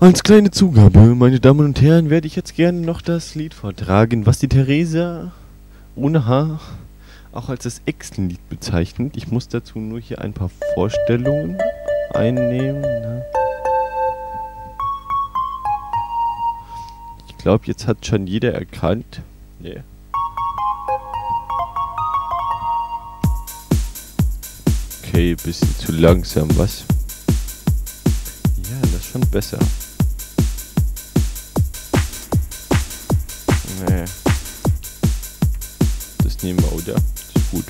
Als kleine Zugabe, meine Damen und Herren, werde ich jetzt gerne noch das Lied vortragen, was die Theresa ohne H auch als das Echsenlied bezeichnet. Ich muss dazu nur hier ein paar Vorstellungen einnehmen. Ne? Ich glaube, jetzt hat schon jeder erkannt. Nee. Okay, bisschen zu langsam, was? Das ist schon besser. Nee. Das nehmen wir, oder? Ist gut.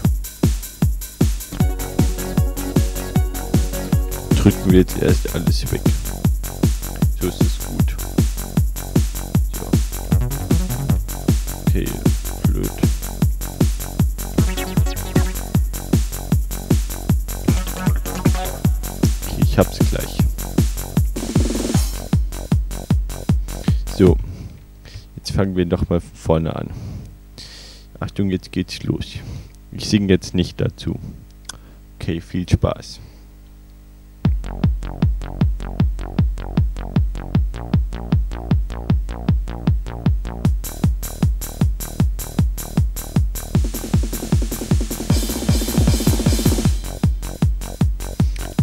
Drücken wir jetzt erst alles weg. So ist es gut. So. Okay, So. Jetzt fangen wir doch mal vorne an. Achtung, jetzt geht's los. Ich singe jetzt nicht dazu. Okay, viel Spaß.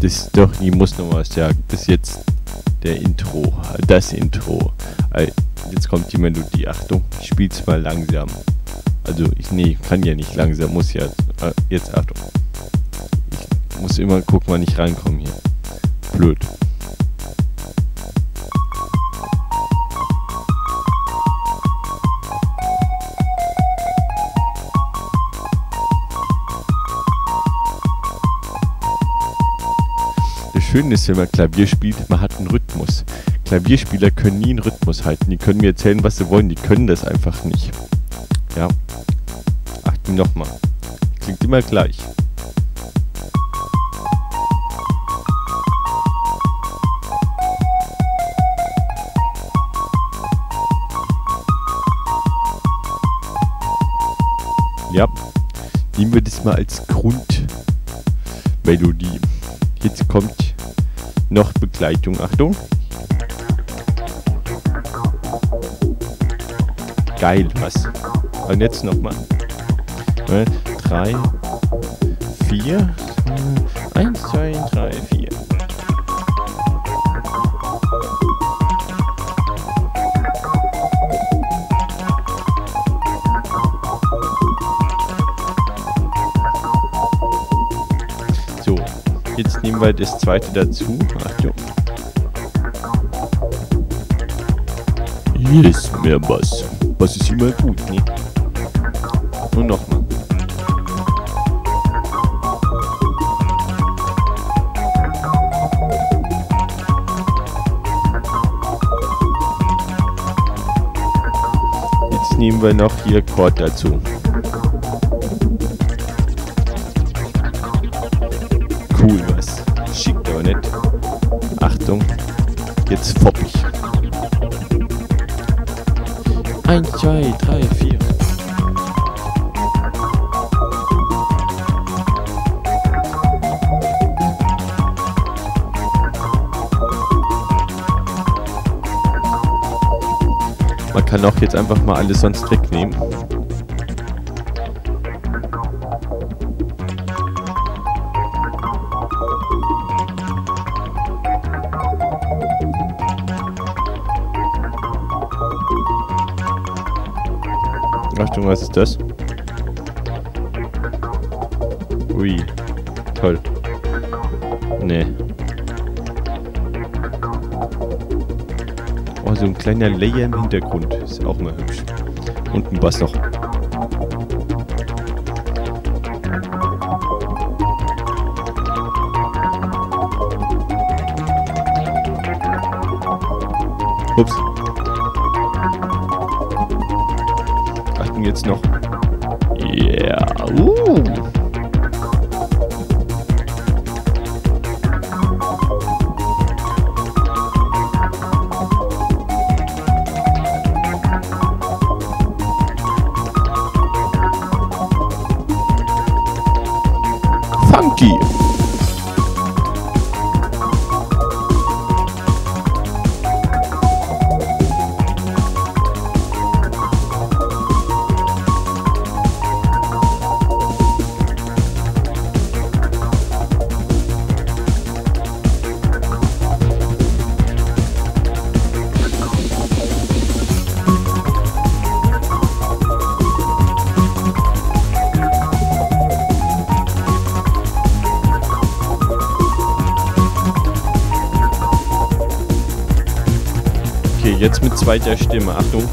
Das ist doch, ich muss noch was sagen. Bis jetzt der Intro, das Intro. Jetzt kommt die Melodie. Achtung, ich spiel's mal langsam. Also, ich, nee, kann ja nicht langsam, muss ja. Äh, jetzt, Achtung. Ich muss immer gucken, wann ich reinkomme hier. Blöd. Das Schöne ist, wenn man Klavier spielt, man hat einen Rhythmus. Klavierspieler können nie einen Rhythmus halten. Die können mir erzählen, was sie wollen. Die können das einfach nicht. Ja. Achtung nochmal. Klingt immer gleich. Ja. Nehmen wir das mal als Grundmelodie. Jetzt kommt noch Begleitung. Achtung. Geil, was? Und jetzt nochmal. Drei, vier. Eins, zwei, drei, vier. So, jetzt nehmen wir das zweite dazu. Achtung. Hier ist mehr Bass. Bass ist immer gut, ne? Und nochmal. Jetzt nehmen wir noch hier Chord dazu. Cool, was? Schick, aber nicht. Achtung, jetzt fopp ich. Eins, zwei, drei, vier. Man kann auch jetzt einfach mal alles sonst wegnehmen. Achtung, was ist das? Ui, toll. Nee. Oh, so ein kleiner Layer im Hintergrund. Ist auch mal hübsch. Und ein Bass noch. Ups. Jetzt noch. Yeah. Uh. Funky. Jetzt mit zweiter Stimme. Achtung.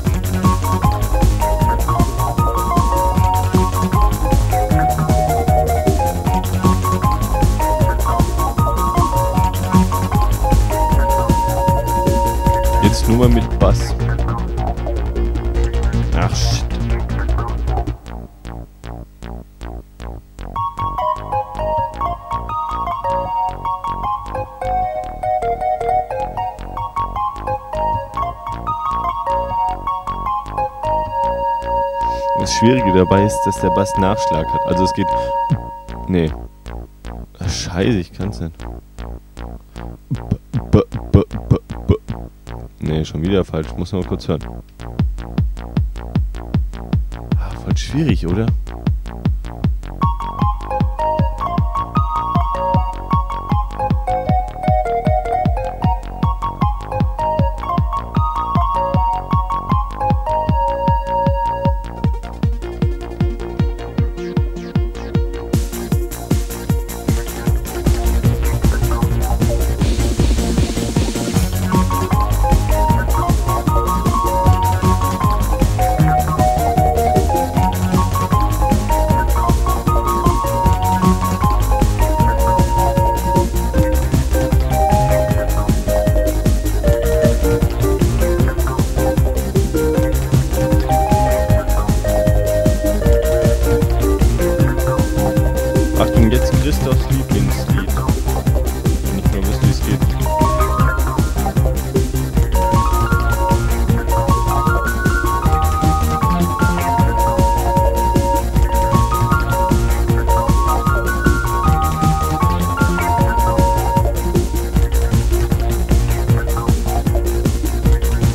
Jetzt nur mal mit Bass. Ach, shit. Das Schwierige dabei ist, dass der Bass Nachschlag hat. Also es geht. Nee. Scheiße, ich kann's nicht. B, b, b, b. Nee, schon wieder falsch. Muss noch kurz hören. Ah, voll schwierig, oder?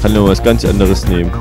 Kann nur was ganz anderes nehmen.